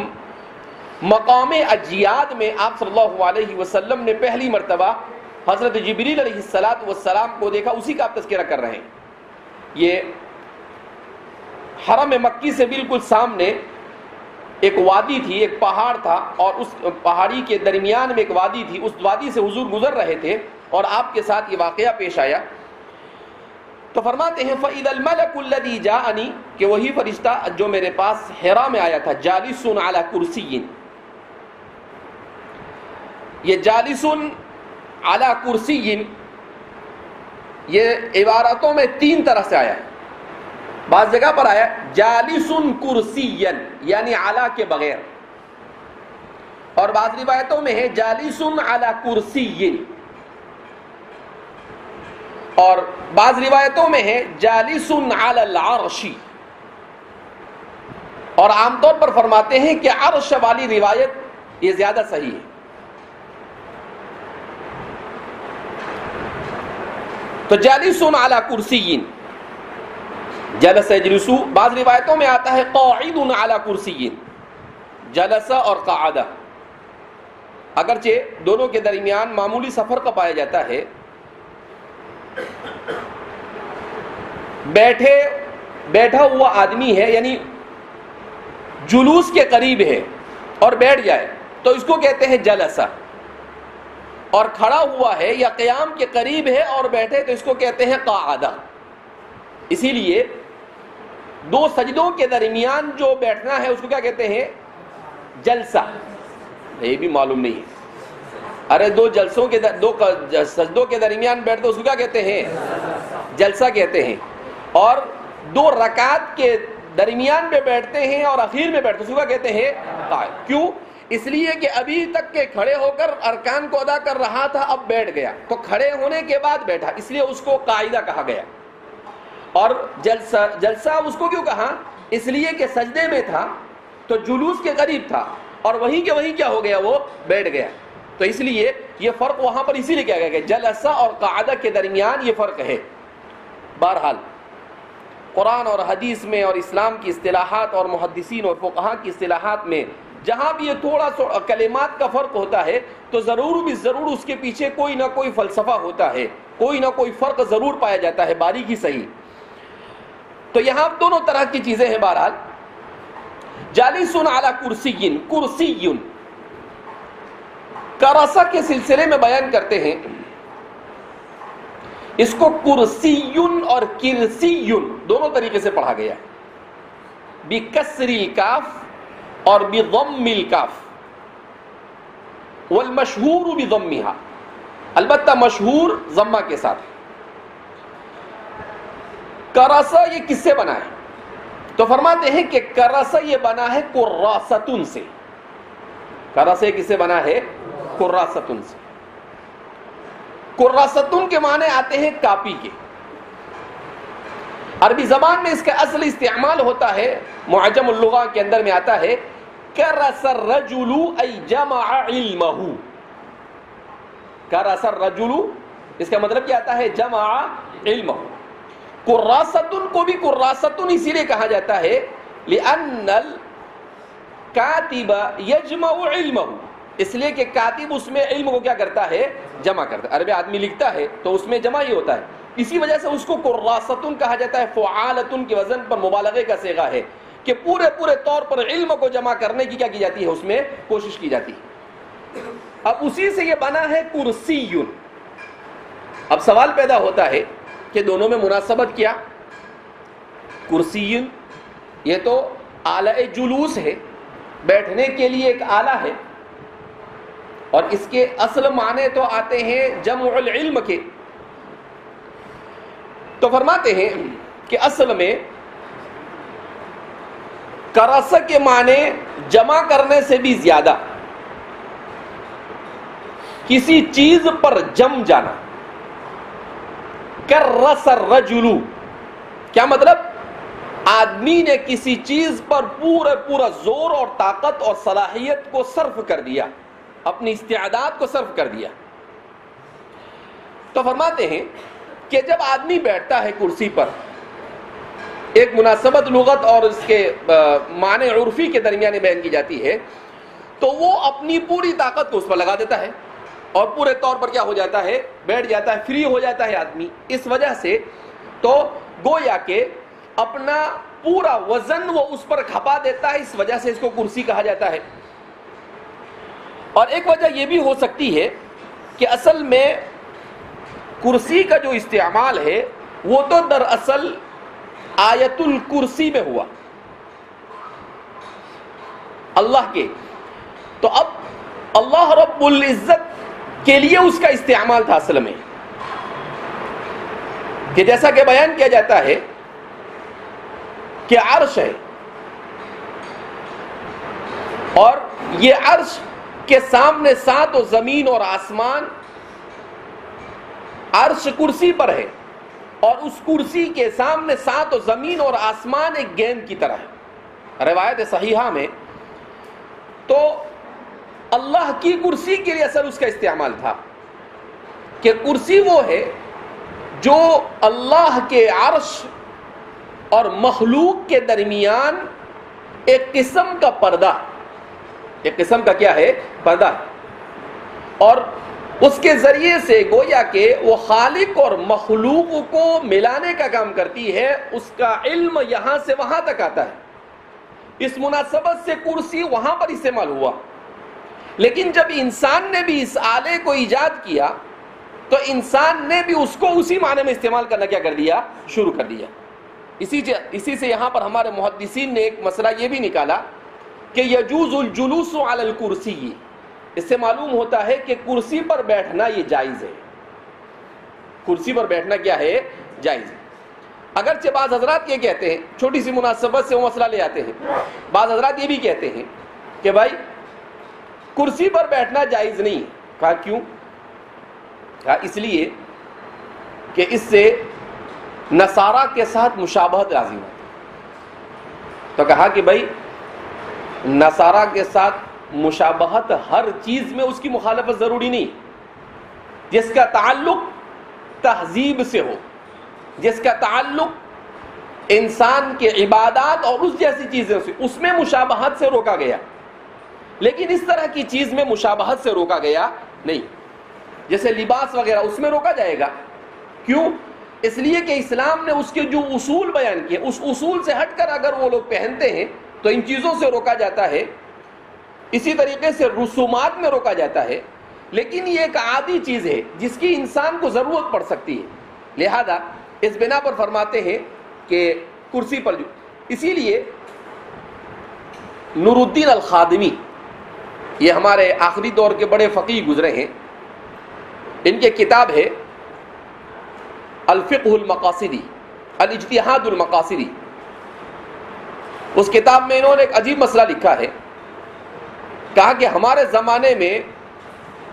मकाम अजियाद में आप सल्लल्लाहु अलैहि वसल्लम ने पहली मरतबा हज़रत जबरील वसलाम को देखा, उसी का आप तस्करा कर रहे हैं। ये हरम मक्की से बिल्कुल सामने एक वादी थी, एक पहाड़ था, और उस पहाड़ी के दरमियान में एक वादी थी, उस वादी से हुजूर गुजर रहे थे, और आपके साथ ये वाक़ पेश आया। तो फरमाते हैं फ़ईदलमलकुल्लदी जानी कि वही फरिश्ता जो मेरे पास हेरा में आया था, जालिसुन अला कुर्सीन ये जालिसुन अला कुर्सीन ये इबारतों में तीन तरह से आया है। बाज जगह पर आया, जालिसुन कुर्सीयन यानी आला के बगैर। और बाज रिवायतों में है, जालिसुन अला कुर्सीयन और बाज रिवायतों में है, जालिसुन अर्शी. और आमतौर पर फरमाते हैं कि अर्श वाली रिवायत ये ज़्यादा सही है। तो जालिसुन अला कुर्सीयन जलस बाज रिवायतों में आता है कौन आला कुर्सीन जलसा और कादा। अगरचे दोनों के दरमियान मामूली सफ़र का पाया जाता है बैठे, बैठा हुआ आदमी है, यानी जुलूस के करीब है, और बैठ जाए तो इसको कहते हैं जलसा। और खड़ा हुआ है, या कयाम के करीब है, और बैठे तो इसको कहते हैं कादा। इसीलिए, दो सजदों के दरमियान जो बैठना है, उसको क्या कहते हैं? जलसा। ये भी मालूम नहीं है। अरे दो जलसों के दो सजदों के दरमियान बैठते उसको क्या कहते हैं? जलसा कहते हैं। और दो रकात के दरमियान में बैठते हैं और अखीर में बैठते उसको कहते हैं? क्यों? इसलिए कि अभी तक के खड़े होकर अरकान को अदा कर रहा था, अब बैठ गया। तो खड़े होने के बाद बैठा, इसलिए उसको कायदा कहा गया। और जलसा जलसा उसको क्यों कहा? इसलिए कि सजदे में था तो जुलूस के करीब था, और वहीं के वहीं क्या हो गया वो? बैठ गया। तो इसलिए ये फ़र्क वहाँ पर इसीलिए क्या गया जलसा और कादा के दरमियान ये फ़र्क है। बहरहाल, कुरान और हदीस में और इस्लाम की असलाहत और मुहदसिन और फ़ुकहा की असलाहत में जहाँ भी ये थोड़ा सा कलेमात का फ़र्क होता है तो ज़रूर भी ज़रूर उसके पीछे कोई ना कोई फ़लसफ़ा होता है। कोई ना कोई फ़र्क ज़रूर पाया जाता है, बारीकी सही तो यहाँ दोनों तरह की चीज़ें हैं बहरहाल। जालिसुन आला कुर्सीन कुर्सीयुन। करसा के सिलसिले में बयान करते हैं, इसको कुर्सीयुन और किरसीयुन दोनों तरीके से पढ़ा गया। बिकसरी काफ और बिदम्मिल काफ। वल मशहूर बिदम्मिहा अलबत्ता मशहूर जम्मा के साथ। करसा ये किससे बना है? तो फरमाते हैं कि करसा ये बना है कुर्रासतुन से। करसा किससे बना है? कुर्रासतुन से। कुर्रासतुन के माने आते हैं कापी के। अरबी जबान में इसका असल इस्तेमाल होता है मुआजम उल्लुगा के अंदर में आता है करसर रजुलू इल्महू। करसर रजुलू, इसका मतलब क्या आता है? जमा इल्महू। कुर्रासतुन को भी कुर्रासतुन इसीलिए कहा जाता है, लिअन्नल कातिबा यजमउ इल्महु। इसलिए कि कातिब उसमें इल्म को क्या करता है? जमा करता है। अरबी आदमी लिखता है तो उसमें जमा ही होता है। इसी वजह से उसको कुर्रासतुन कहा जाता है, फ़ुआलतुन के वज़न पर मुबालगे का सेगा है कि पूरे पूरे तौर पर इल्म को जमा करने की क्या की जाती है? उसमें कोशिश की जाती है। अब उसी से ये बना है कुर्सीयुन। अब सवाल पैदा होता है कि दोनों में मुनासबत क्या? कुर्सीन ये तो आला जुलूस है। बैठने के लिए एक आला है। और इसके असल माने तो आते हैं जमुल इल्म के। तो फरमाते हैं कि असल में करस के माने जमा करने से भी ज़्यादा किसी चीज़ पर जम जाना। कर रस रजुलू। क्या मतलब? आदमी ने किसी चीज़ पर पूरे पूरा ज़ोर और ताकत और सलाहियत को सर्फ कर दिया। अपनी इस्तेदाद को सर्व कर दिया। तो फरमाते हैं कि जब आदमी बैठता है कुर्सी पर, एक मुनासबत लुगत और उसके माने उर्फी के दरमियान बयान की जाती है तो वो अपनी पूरी ताकत को उस पर लगा देता है और पूरे तौर पर क्या हो जाता है? बैठ जाता है फ्री हो जाता है आदमी। इस वजह से तो गोया के अपना पूरा वज़न वो उस पर खपा देता है, इस वजह से इसको कुर्सी कहा जाता है। और एक वजह यह भी हो सकती है कि असल में कुर्सी का जो इस्तेमाल है, वो तो दरअसल आयतुल कुर्सी में हुआ। अल्लाह के। तो अब अल्लाह रब्बुल इज़्ज़त के लिए उसका इस्तेमाल था असल में। कि जैसा कि बयान किया जाता है कि अर्श है। और ये अर्श के सामने सात और ज़मीन और आसमान अर्श कुर्सी पर है और उस कुर्सी के सामने सात और ज़मीन और आसमान एक गेंद की तरह है। रिवायत सहीहा में तो अल्लाह की कुर्सी के लिए असर उसका इस्तेमाल था कि कुर्सी वो है जो अल्लाह के अर्श और मखलूक के दरमियान एक किस्म का पर्दा एक किस्म का क्या है? पर्दा। है और उसके ज़रिए से गोया के वो खालिक और मखलूक को मिलाने का काम करती है, उसका इल्म यहाँ से वहाँ तक आता है। इस मुनासबत से कुर्सी वहाँ पर इस्तेमाल हुआ। लेकिन जब इंसान ने भी इस आले को ईजाद किया तो इंसान ने भी उसको उसी माने में इस्तेमाल करना क्या कर दिया? शुरू कर दिया। इसी इसी से यहाँ पर हमारे मुहदसिन ने एक मसला यह भी निकाला कि यजूजुल जुलूस अल कुर्सी। इससे मालूम होता है कि कुर्सी पर बैठना यह जायज़ है। कुर्सी पर बैठना क्या है? जायज़। है अगरचे बाज हजरात ये कहते हैं, छोटी सी मुनासबत से वो मसला ले आते हैं। बाज हजरात ये भी कहते हैं कि भाई, कुर्सी पर बैठना जायज़ नहीं। कहा क्यों? कहा इसलिए कि इससे नसारा के साथ मुशाबहत लाजिम होती तो कहा कि भाई नसारा के साथ मुशाबहत हर चीज़ में उसकी मुखालफत ज़रूरी नहीं। जिसका ताल्लुक तहजीब से हो, जिसका ताल्लुक इंसान के इबादत और उस जैसी चीज़ें से, उसमें मुशाबहत से रोका गया। लेकिन इस तरह की चीज़ में मुशाबहत से रोका गया नहीं। जैसे लिबास वगैरह, उसमें रोका जाएगा। क्यों? इसलिए कि इस्लाम ने उसके जो उसूल बयान किए, उस उसूल से हटकर अगर वो लोग पहनते हैं तो इन चीज़ों से रोका जाता है। इसी तरीके से रसूमात में रोका जाता है। लेकिन ये एक आदि चीज़ है जिसकी इंसान को ज़रूरत पड़ सकती है। लिहाजा इस बिना पर फरमाते हैं कि कुर्सी पर इसीलिए नूरुद्दीन अल खादमी ये हमारे आखिरी दौर के बड़े फ़कीर गुजरे हैं। इनके किताब है अलफ़िकमकासदी अलजतहादुलमकासदी उस किताब में इन्होंने एक अजीब मसला लिखा है। कहा कि हमारे ज़माने में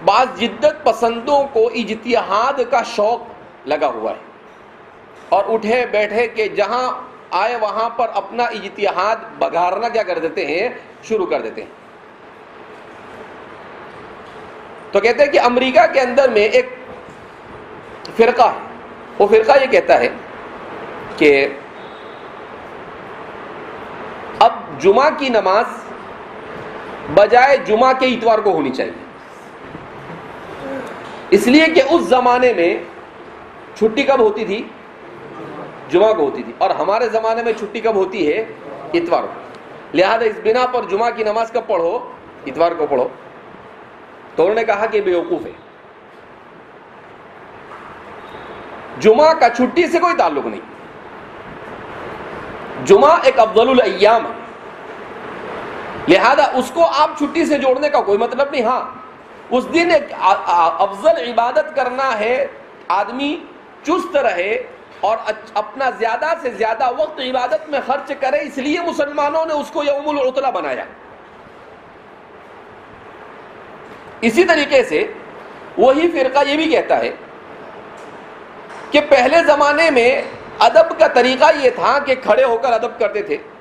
बाज़ जिद्दत पसंदों को इजतिहाद का शौक लगा हुआ है। और उठे बैठे के जहाँ आए वहाँ पर अपना इजतिहाद बघारना क्या कर देते हैं? शुरू कर देते हैं। तो कहते हैं कि अमेरिका के अंदर में एक फिरका है। वो फिरका ये कहता है कि अब जुमा की नमाज़ बजाय जुमा के इतवार को होनी चाहिए। इसलिए कि उस जमाने में छुट्टी कब होती थी? जुमा को होती थी। और हमारे जमाने में छुट्टी कब होती है? इतवार को। लिहाजा इस बिना पर जुमा की नमाज़ कब पढ़ो? इतवार को पढ़ो। तो उन्होंने कहा कि बेवकूफ़ है। जुमा का छुट्टी से कोई ताल्लुक नहीं। जुमा एक अफजल अयाम है। लिहाजा उसको आप छुट्टी से जोड़ने का कोई मतलब नहीं हाँ। उस दिन एक अफजल इबादत करना है, आदमी चुस्त रहे और अपना ज़्यादा से ज़्यादा वक्त इबादत में खर्च करे, इसलिए मुसलमानों ने उसको यमुल उतला बनाया। इसी तरीके से वही फिरका ये भी कहता है कि पहले ज़माने में अदब का तरीका यह था कि खड़े होकर अदब करते थे।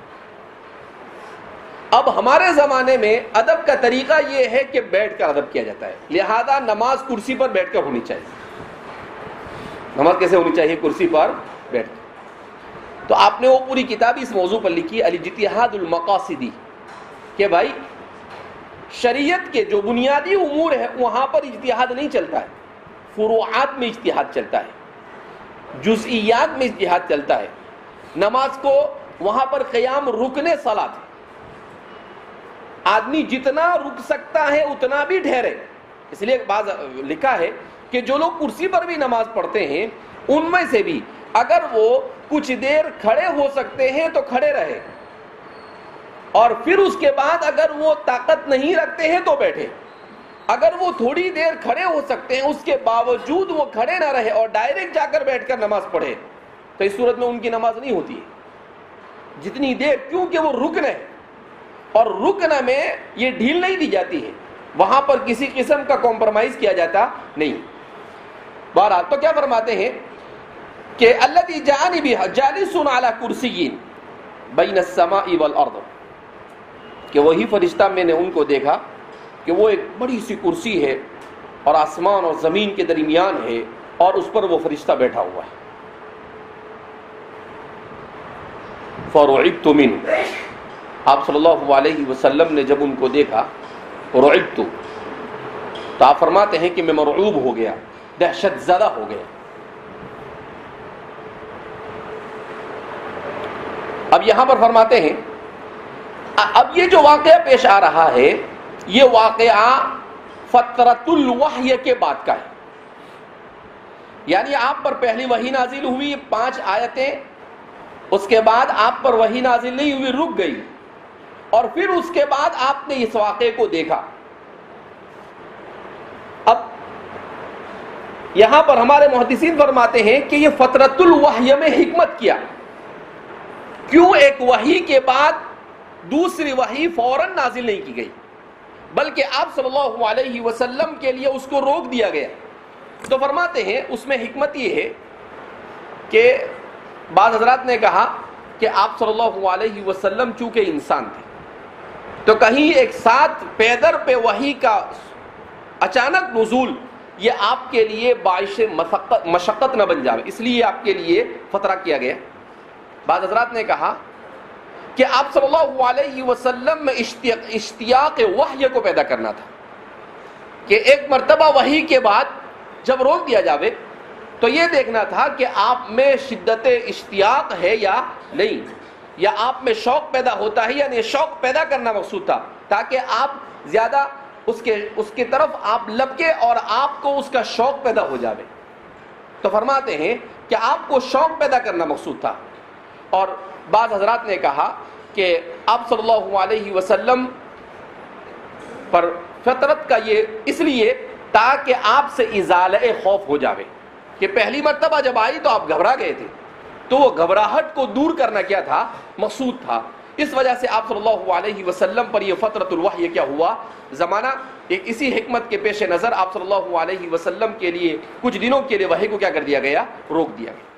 अब हमारे जमाने में अदब का तरीका यह है कि बैठकर अदब किया जाता है। लिहाजा नमाज़ कुर्सी पर बैठकर होनी चाहिए। नमाज़ कैसे होनी चाहिए? कुर्सी पर बैठ तो आपने वो पूरी किताब इस मौजू पर लिखी अलीजितिहादुल मकासिदी। कि भाई, शरीयत के जो बुनियादी उमूर है, वहाँ पर इजतिहाद नहीं चलता है। फुरुआत में इजतिहाद चलता है। जुजियात में इजतिहाद चलता है। नमाज़ को वहाँ पर क़याम रुकने सलात है। आदमी जितना रुक सकता है, उतना भी ठहरे। इसलिए बाज लिखा है कि जो लोग कुर्सी पर भी नमाज़ पढ़ते हैं, उनमें से भी अगर वो कुछ देर खड़े हो सकते हैं तो खड़े रहे। और फिर उसके बाद अगर वो ताकत नहीं रखते हैं तो बैठे। अगर वो थोड़ी देर खड़े हो सकते हैं, उसके बावजूद वो खड़े ना रहे और डायरेक्ट जाकर बैठकर नमाज़ पढ़े तो इस सूरत में उनकी नमाज़ नहीं होती है। जितनी देर, क्योंकि वो रुकन है, और रुकना में ये ढील नहीं दी जाती है। वहाँ पर किसी किस्म का कॉम्प्रोमाइज किया जाता नहीं। बहरहाल तो क्या फरमाते हैं कि अल्लाह जानी भी जालिसन अला कुर्सीन बैन समाई वल अर्द। कि वही फरिश्ता मैंने उनको देखा कि वो एक बड़ी सी कुर्सी है और आसमान और ज़मीन के दरमियान है और उस पर वो फरिश्ता बैठा हुआ है। फ़रोब तुमिन आप सल्लल्लाहु अलैहि वसल्लम ने जब उनको देखा रोब तो आप फरमाते हैं कि मैं मरूब हो गया, दहशत ज़्यादा हो गया। अब यहाँ पर फरमाते हैं अब ये जो वाकया पेश आ रहा है ये वाकया फतरतुल के बाद का है। यानी आप पर पहली वही नाजिल हुई, पाँच आयतें, उसके बाद आप पर वही नाजिल नहीं हुई, रुक गई। और फिर उसके बाद आपने इस वाक़े को देखा। अब यहाँ पर हमारे मुहदसिन फरमाते हैं कि यह फतरतुल वह्य में हिकमत किया। क्यों एक वही के बाद दूसरी वही फ़ौरन नाजिल नहीं की गई? बल्कि आप सल्लल्लाहु अलैहि वसल्लम के लिए उसको रोक दिया गया। तो फरमाते हैं, उसमें हिकमत यह है कि बाद हजरात ने कहा कि आप सल्लल्लाहु अलैहि वसल्लम चूँकि इंसान थे तो कहीं एक साथ पैदर पे वही का अचानक नजूल ये आपके लिए बाइश मशक्क़त न बन जाए इसलिए आपके लिए फतरा किया गया। बाद हजरात ने कहा कि आप सल्लल्लाहु अलैहि वसल्लम में इश्तियाक वह्य को पैदा करना था। कि एक मरतबा वही के बाद जब रोक दिया जावे तो ये देखना था कि आप में शिद्दत इश्तियाक है या नहीं, या आप में शौक पैदा होता है या नहीं। शौक पैदा करना मकसूद था, ताकि आप ज़्यादा उसके उसके तरफ़ आप लपके और आपको उसका शौक पैदा हो जावे। तो फरमाते हैं कि आपको शौक पैदा करना मकसूद था। और बाद हजरात ने कहा कि आप सल्लल्लाहु अलैहि वसल्लम पर फितरत का ये इसलिए ताकि आपसे इजाल खौफ हो जावे कि पहली मरतबा जब आई तो आप घबरा गए थे। तो वो घबराहट को दूर करना क्या था? मकसूद था। इस वजह से आप सल्लल्लाहु अलैहि वसल्लम पर यह फतरतुल वही क्या हुआ? ज़माना एक इसी हिकमत के पेश नज़र आप सल्लल्लाहु अलैहि वसल्लम के लिए, कुछ दिनों के लिए वही को क्या कर दिया गया? रोक दिया गया।